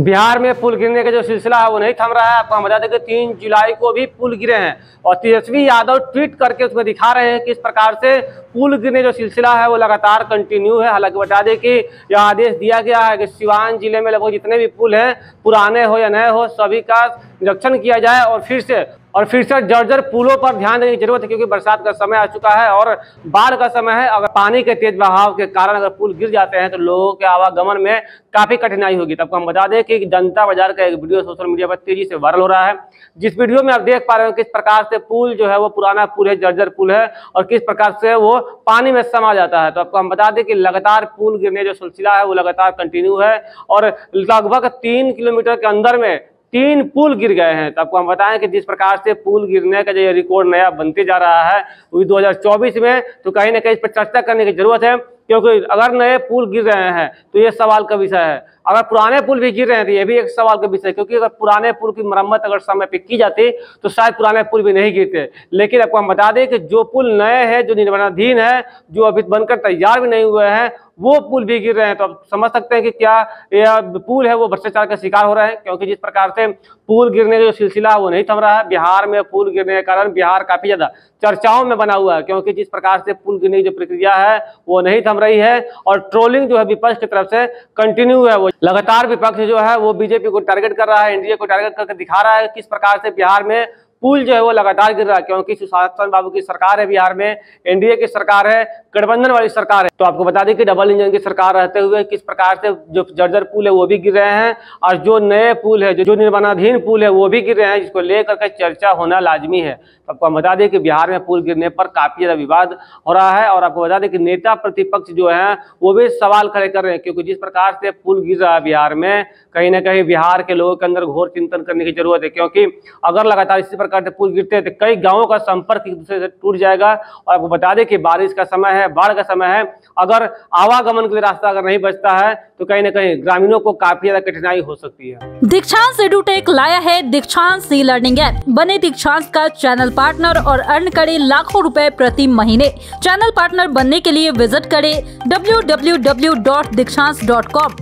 बिहार में पुल गिरने का जो सिलसिला है, वो नहीं थम रहा है। आपको हम बता दें कि तीन जुलाई को भी पुल गिरे हैं। और तेजस्वी यादव ट्वीट करके उसमें दिखा रहे हैं कि इस प्रकार से पुल गिरने जो सिलसिला है, वो लगातार कंटिन्यू है। हालाँकि बता दें कि यह आदेश दिया गया है कि सिवान ज़िले में लगभग जितने भी पुल हैं, पुराने हो या नए हो, सभी का निरीक्षण किया जाए और फिर से, और फिर से जर्जर पुलों पर ध्यान देने की ज़रूरत है, क्योंकि बरसात का समय आ चुका है और बाढ़ का समय है। अगर पानी के तेज बहाव के कारण अगर पुल गिर जाते हैं तो लोगों के आवागमन में काफ़ी कठिनाई होगी। तब हम बता दें कि जनता बाज़ार का एक वीडियो सोशल मीडिया पर तेज़ी से वायरल हो रहा है। जिस वीडियो में आप देख पा रहे हो किस प्रकार से पुल जो है, वो पुराना पुल है, जर्जर पुल है, और किस प्रकार से वो पानी में समा जाता है। तो आपको हम बता दें कि लगातार पुल गिरने जो सिलसिला है, वो लगातार कंटिन्यू है और लगभग तीन किलोमीटर के अंदर में तीन पुल गिर गए हैं। तो आपको हम बताएँ कि जिस प्रकार से पुल गिरने का जो रिकॉर्ड नया बनते जा रहा है, वो 2024 में तो कहीं ना कहीं इस पर चर्चा करने की ज़रूरत है, क्योंकि अगर नए पुल गिर रहे हैं तो ये सवाल का विषय है। अगर पुराने पुल भी गिर रहे हैं तो ये भी एक सवाल का विषय है, क्योंकि अगर पुराने पुल की मरम्मत अगर समय पे की जाती तो शायद पुराने पुल भी नहीं गिरते। लेकिन आपको हम बता दें कि जो पुल नए हैं, जो निर्माणाधीन है, जो अभी बनकर तैयार भी नहीं हुए हैं वो पुल भी गिर रहे हैं। तो आप समझ सकते हैं कि क्या यह पुल है, वो भ्रष्टाचार का शिकार हो रहा है, क्योंकि जिस प्रकार से पुल गिरने का जो सिलसिला है, वो नहीं थम रहा है। बिहार में पुल गिरने के कारण बिहार काफ़ी ज़्यादा चर्चाओं में बना हुआ है, क्योंकि जिस प्रकार से पुल गिरने की जो प्रक्रिया है, वो नहीं थम रही है और ट्रोलिंग जो है विपक्ष की तरफ़ से कंटिन्यू है। वो लगातार विपक्ष जो है, वो बीजेपी को टारगेट कर रहा है, एनडीए को टारगेट करके दिखा रहा है किस प्रकार से बिहार में पुल जो है, वो लगातार गिर रहा है, क्योंकि सुशासन बाबू की सरकार है बिहार में, एनडीए की सरकार है गठबंधन वाली सरकार है। तो आपको बता दें कि डबल इंजन की सरकार रहते हुए किस प्रकार से जो जर्जर पुल है वो भी गिर रहे हैं और जो नए पुल है, जो जो निर्माणाधीन पुल है वो भी गिर रहे हैं, जिसको लेकर के चर्चा होना लाजमी है। तो आपको हम बता दें कि बिहार में पुल गिरने पर काफ़ी ज़्यादा विवाद हो रहा है और आपको बता दें कि नेता प्रतिपक्ष जो है, वो भी सवाल खड़े कर रहे हैं, क्योंकि जिस प्रकार से पुल गिर रहा है बिहार में, कहीं ना कहीं बिहार के लोगों के अंदर घोर चिंतन करने की ज़रूरत है, क्योंकि अगर लगातार इसी प्रकार से पुल गिरते हैं तो कई गाँवों का संपर्क एक दूसरे से टूट जाएगा। और आपको बता दें कि बारिश का समय है बाढ़ का समय है। अगर आवागमन के लिए रास्ता अगर नहीं बचता है तो कहीं ना कहीं ग्रामीणों को काफ़ी ज़्यादा कठिनाई हो सकती है। दीक्षांत एडुटेक लाया है दीक्षांत सी लर्निंग ऐप। बने दीक्षांत का चैनल पार्टनर और अर्न करे लाखों रूपए प्रति महीने। चैनल पार्टनर बनने के लिए विज़िट करें www.दीक्षांत.com